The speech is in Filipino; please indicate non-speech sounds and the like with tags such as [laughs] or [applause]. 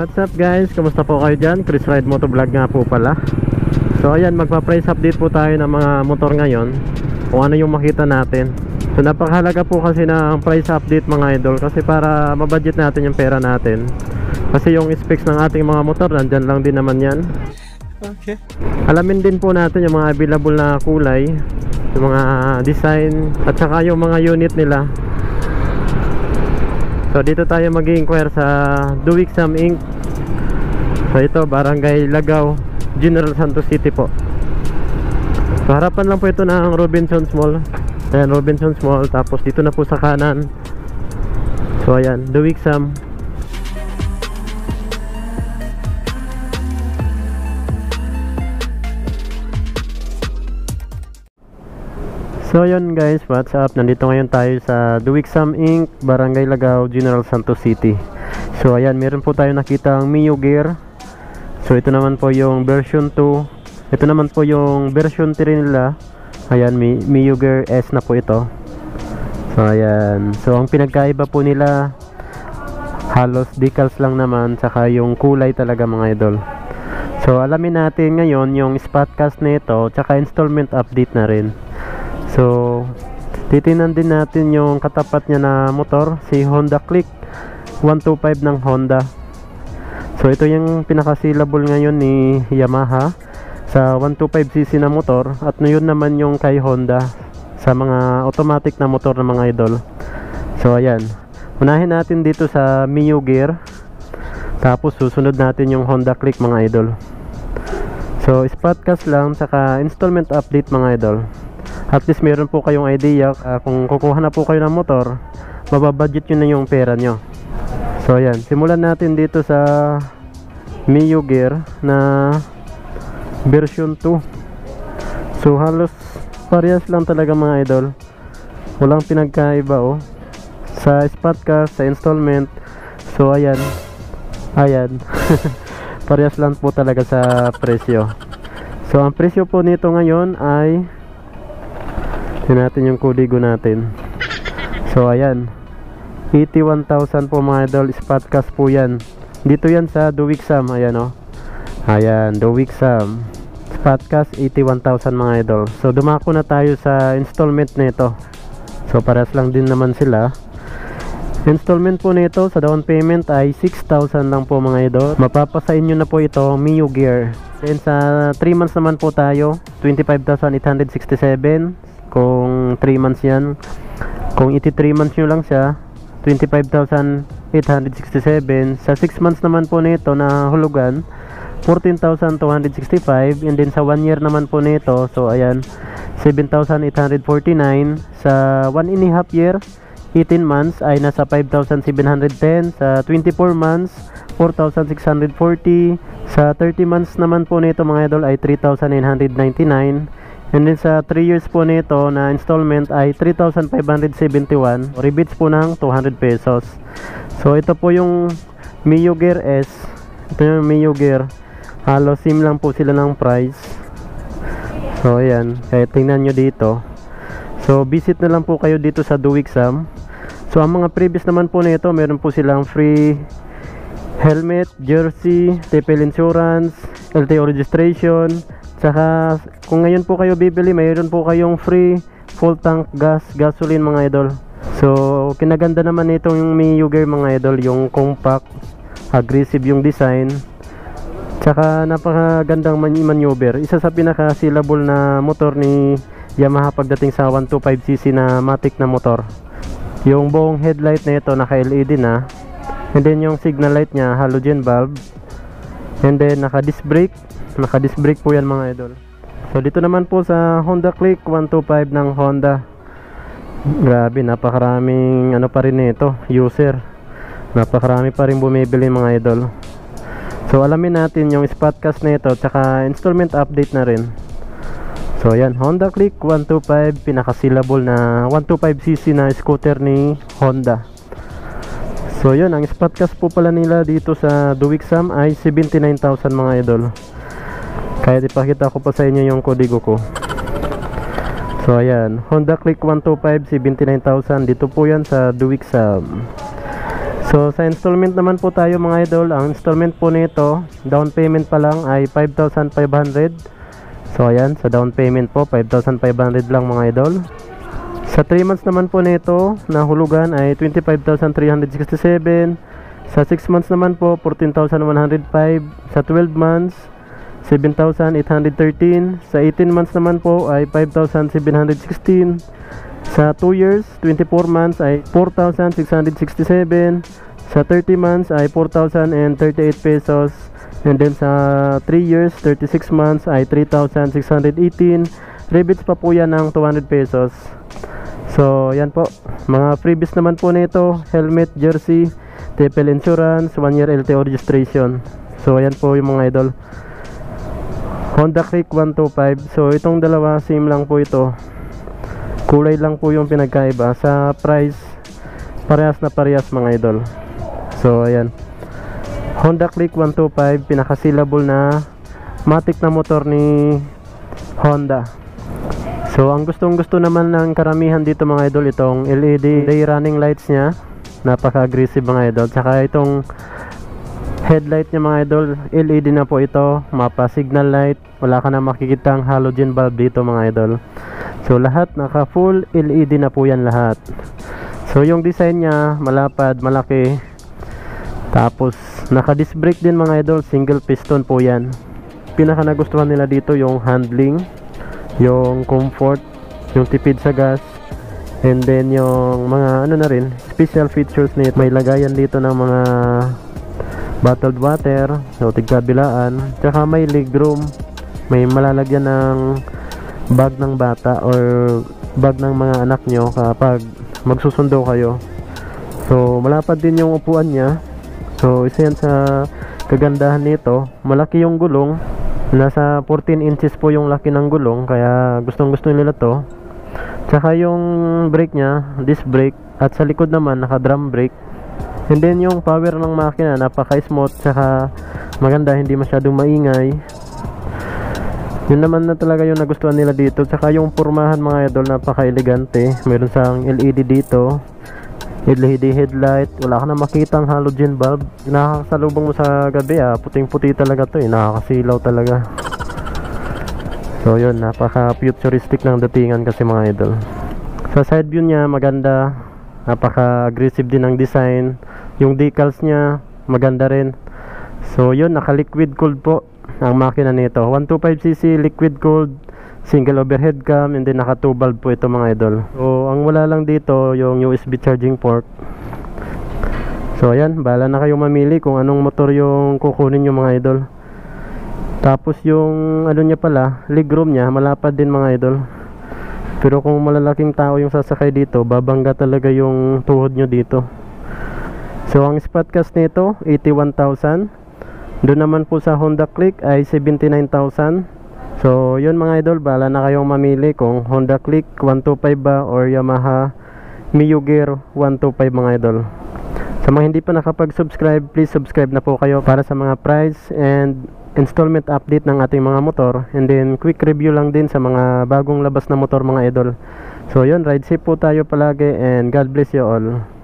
What's up guys? Kumusta po kayo dyan? Chris Ride Motovlog nga po pala So ayan, magpa-price update po tayo ng mga motor ngayon Kung ano yung makita natin So napakahalaga po kasi ng price update mga idol Kasi para mabudget natin yung pera natin Kasi yung specs ng ating mga motor Nandyan lang din naman yan Okay. Alamin din po natin yung mga available na kulay Yung mga design At saka yung mga unit nila So dito tayo mag-inquire sa Duwixam Inc. So ito Barangay Lagaw, General Santos City po. So harapan lang po ito ng Robinsons Mall. Ayan Robinsons Mall tapos dito na po sa kanan. So ayan, Duwixam. So yun guys, what's up? Nandito ngayon tayo sa Duwixam Inc. Barangay Lagaw, General Santos City. So ayan, meron po tayo nakita ang Mio Gear. So ito naman po yung version 2. Ito naman po yung version 3 nila. Ayan, Mi Mio Gear S na po ito. So ayan, so ang pinagkaiba po nila halos decals lang naman saka yung kulay talaga mga idol. So alamin natin ngayon yung spotcast nito tsaka installment update na rin. So, titinan din natin yung katapat niya na motor, si Honda Click 125 ng Honda. So, ito yung pinaka-sellable ngayon ni Yamaha sa 125cc na motor at yun naman yung kay Honda sa mga automatic na motor ng mga idol. So, ayan. Unahin natin dito sa Mio Gear. Tapos, susunod natin yung Honda Click mga idol. So, spotcast lang, saka installment update mga idol at least meron po kayong idea uh, kung kukuha na po kayo ng motor mababudget yun na yung pera nyo so ayan. Simulan natin dito sa Mio Gear na version 2 so halos parehas lang talaga mga idol. Walang pinagkaiba oh. Sa spotcast sa installment. So ayan. Ayan. [laughs] Parehas lang po talaga sa presyo. So ang presyo po nito ngayon ay Tingnan natin yung kudigo natin. So ayan. 81,000 po mga idol. Spotcast po yan. Dito yan sa Duwixam. Ayan o. Oh. Ayan. Duwixam. Spotcast 81,000 mga idol. So dumako na tayo sa installment nito. So paras lang din naman sila. Installment po nito sa down payment ay 6,000 lang po mga idol. Mapapasain nyo na po ito Mio Gear. Then sa 3 months naman po tayo, 25,867 kung 3 months yan kung iti 3 months nyo lang siya 25,867 sa 6 months naman po nito na hulugan 14,265 and then sa 1 year naman po nito so ayan 7,849 sa 1 and a half year 18 months ay nasa 5,710 sa 24 months 4,640 sa 30 months naman po nito mga idol ay 3,999 And then sa 3 years po nito na installment ay 3,571 rebates po ng 200 pesos. So ito po yung Mio Gear S. Ito yung Mio Gear. Halo sim lang po sila ng price. So ayan, kaya tingnan nyo dito. So visit na lang po kayo dito sa Duwixam. So ang mga previous naman po nito, meron po silang free helmet, jersey, TPL insurance, LTO registration, Tsaka kung ngayon po kayo bibili, mayroon po kayong free full tank gas, gasoline mga idol. So, kinaganda naman nitong yung Mio Gear mga idol, yung compact, aggressive yung design. Tsaka napakagandang man maneuver. Isa sa pinaka-sellable na motor ni Yamaha pagdating sa 125cc na matic na motor. Yung buong headlight na ito naka-LED na. And then yung signal light niya halogen bulb. And then naka disc brake naka disc brake po yan mga idol. So dito naman po sa Honda Click 125 ng Honda. Grabe napakaraming ano pa rin nito user. Napakarami pa rin bumibili mga idol. So alamin natin yung spotcast nito tsaka installment update na rin. So yan Honda Click 125 pinaka-sellable na 125cc na scooter ni Honda. So yun, ang spotcast po pala nila dito sa Duwixam ay 79,000 mga idol. Kaya ipakita ko pa sa inyo yung kodigo ko. So ayan, Honda Click 125 79,000 dito po yan sa Duwixam. So sa installment naman po tayo mga idol, ang installment po nito, down payment pa lang ay 5,500. So ayan, sa down payment po 5,500 lang mga idol. Sa 3 months naman po nito, nahulugan ay 25,367. Sa 6 months naman po 14,105. Sa 12 months 7,813. Sa 18 months naman po ay 5,716. Sa 2 years, 24 months ay 4,667. Sa 30 months ay 4,038 pesos. And then sa 3 years, 36 months ay 3,618. Rebates pa po yan ng 200 pesos. So, yan po. Mga freebies naman po nito, helmet, jersey, TPL insurance, 1 year LTO registration. So, ayan po yung mga idol. Honda Click 125. So, itong dalawa, same lang po ito. Kulay lang po yung pinagkaiba. Sa price, parehas na parehas mga idol. So, ayan. Honda Click 125, pinaka-sealable na matic na motor ni Honda. So, ang gustong gusto naman ng karamihan dito mga idol, itong LED day running lights niya. Napaka-aggressive mga idol. Tsaka itong headlight niya mga idol, LED na po ito. Mapa signal light. Wala ka na makikitang halogen bulb dito mga idol. So, lahat naka full LED na po yan lahat. So, yung design niya, malapad, malaki. Tapos, naka disc brake din mga idol. Single piston po yan. Pinaka nagustuhan nila dito yung handling yung comfort, yung tipid sa gas, and then yung mga ano na rin, special features nito. May lagayan dito ng mga bottled water, so tigkabilaan, tsaka may leg room, may malalagyan ng bag ng bata or bag ng mga anak nyo kapag magsusundo kayo. So malapad din yung upuan niya. So isa yan sa kagandahan nito. Malaki yung gulong Nasa 14 inches po yung laki ng gulong kaya gustong gusto nila to. Tsaka yung brake niya, disc brake at sa likod naman naka drum brake. And then yung power ng makina napaka-smooth tsaka maganda hindi masyadong maingay. Yun naman na talaga yung nagustuhan nila dito. Tsaka yung pormahan mga idol napaka-elegante. Meron sang LED dito. LED headlight, wala ka na makita ang halogen bulb. Nakakasalubong mo sa gabi ah, puting-puti talaga to eh, nakakasilaw talaga. So yun, napaka-futuristic ng datingan kasi mga idol. Sa side view niya, maganda. Napaka-aggressive din ang design. Yung decals niya, maganda rin. So yun, naka-liquid cooled po ang makina nito. 125cc liquid cooled single overhead cam and then naka 2 bulb po ito mga idol. So ang wala lang dito yung USB charging port. So ayan bala na kayo mamili kung anong motor yung kukunin yung mga idol. Tapos yung ano niya pala legroom niya malapad din mga idol. Pero kung malalaking tao yung sasakay dito babangga talaga yung tuhod nyo dito so ang spot cost nito 81,000 doon naman po sa Honda Click ay 79,000 So, yun mga idol, bala na kayong mamili kung Honda Click 125 ba or Yamaha Mio Gear 125 mga idol. Sa mga hindi pa nakapag-subscribe, please subscribe na po kayo para sa mga price and installment update ng ating mga motor and then quick review lang din sa mga bagong labas na motor mga idol. So, yun, ride safe po tayo palagi and God bless you all.